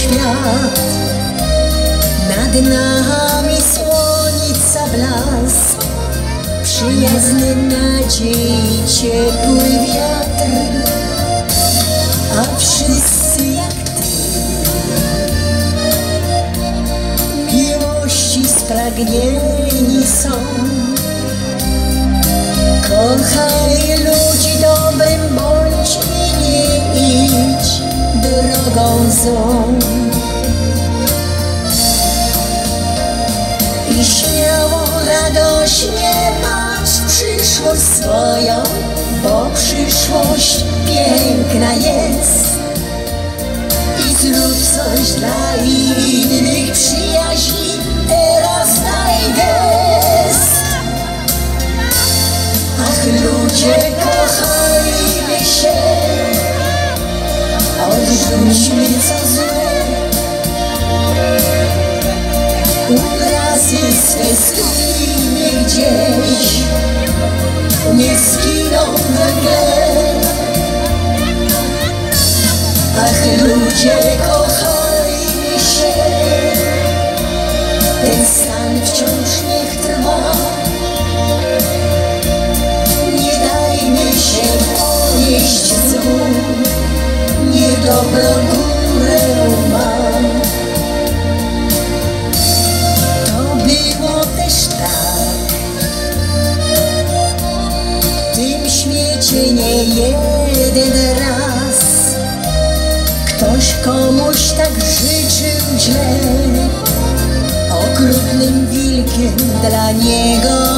świat. Nad nami słońca blask. Przyjazny nadziei ciepły wiatr. A wszyscy jak Ty. Miłości spragnieni są. Kochaj drogą złą I śmiało, radośnie patrz przyszłość swoją Bo przyszłość piękna jest. I zrób coś dla innych przyjaźni Teraz daj gest. Ach ludzie, Schmidt. Świecie nie jeden raz Ktoś komuś tak życzył źle. Okrutnym wilkiem dla niego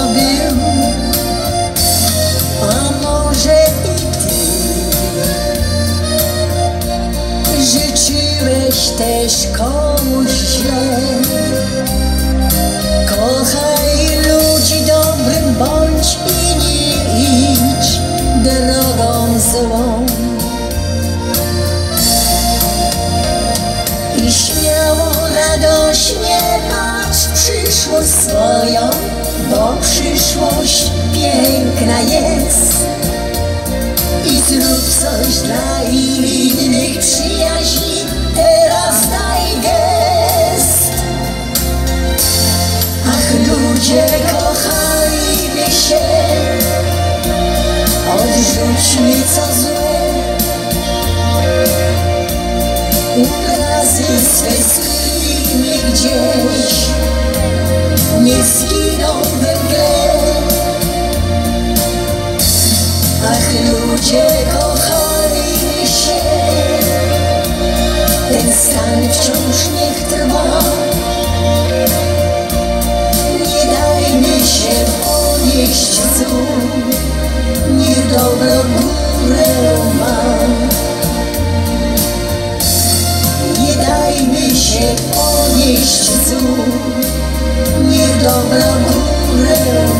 Życzyłeś też komuś źle. Kochaj ludzi dobrym bądź i nie idź drogą złą. I śmiało, radośnie patrz w przyszłość swoją Bo przyszłość piękna jest. I zrób coś dla innych Co złe. Obrazy swe skryjmy gdzieś. Nie skiną we mgle Ach ludzie, wieść znów, niech dobra mu